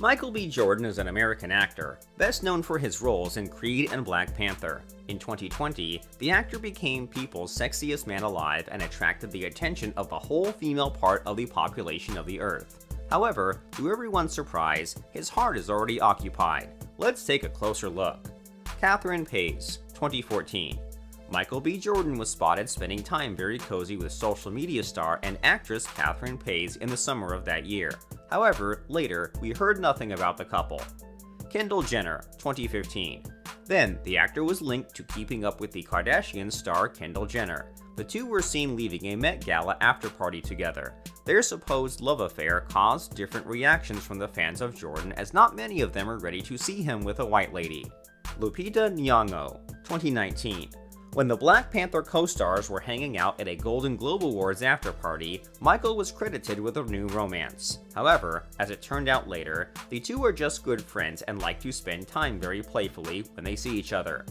Michael B. Jordan is an American actor, best known for his roles in Creed and Black Panther. In 2020, the actor became people's sexiest man alive and attracted the attention of the whole female part of the population of the Earth. However, to everyone's surprise, his heart is already occupied. Let's take a closer look. Catherine Paiz, 2014. Michael B. Jordan was spotted spending time very cozy with social media star and actress Catherine Paiz in the summer of that year. However, later, we heard nothing about the couple. Kendall Jenner, 2015. Then, the actor was linked to keeping up with the Kardashian star Kendall Jenner. The two were seen leaving a Met Gala after party together. Their supposed love affair caused different reactions from the fans of Jordan as not many of them are ready to see him with a white lady. Lupita Nyong'o, 2019. When the Black Panther co-stars were hanging out at a Golden Globe Awards after-party, Michael was credited with a new romance. However, as it turned out later, the two are just good friends and like to spend time very playfully when they see each other.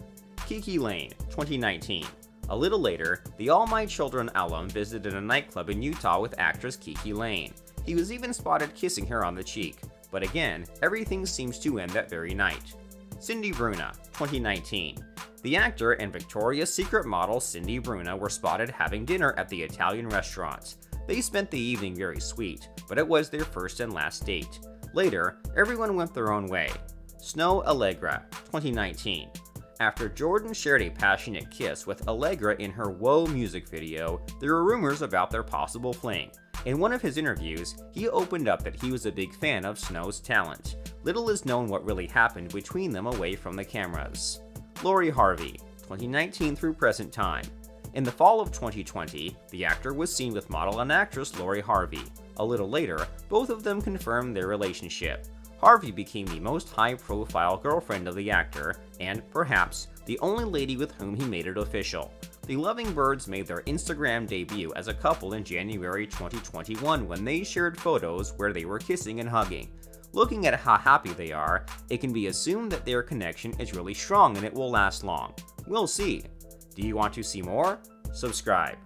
Kiki Layne, 2019. A little later, the All My Children alum visited a nightclub in Utah with actress Kiki Layne. He was even spotted kissing her on the cheek. But again, everything seems to end that very night. Cindy Bruna, 2019. The actor and Victoria's Secret model Cindy Bruna were spotted having dinner at the Italian restaurant. They spent the evening very sweet, but it was their first and last date. Later, everyone went their own way. Snoh Aalegra, 2019. After Jordan shared a passionate kiss with Allegra in her Whoa music video, there were rumors about their possible fling. In one of his interviews, he opened up that he was a big fan of Snoh's talent. Little is known what really happened between them away from the cameras. Lori Harvey, 2019 through present time. In the fall of 2020, the actor was seen with model and actress Lori Harvey. A little later, both of them confirmed their relationship. Harvey became the most high-profile girlfriend of the actor, and, perhaps, the only lady with whom he made it official. The Loving-Birds made their Instagram debut as a couple in January 2021 when they shared photos where they were kissing and hugging. Looking at how happy they are, it can be assumed that their connection is really strong and it will last long. We'll see. Do you want to see more? Subscribe.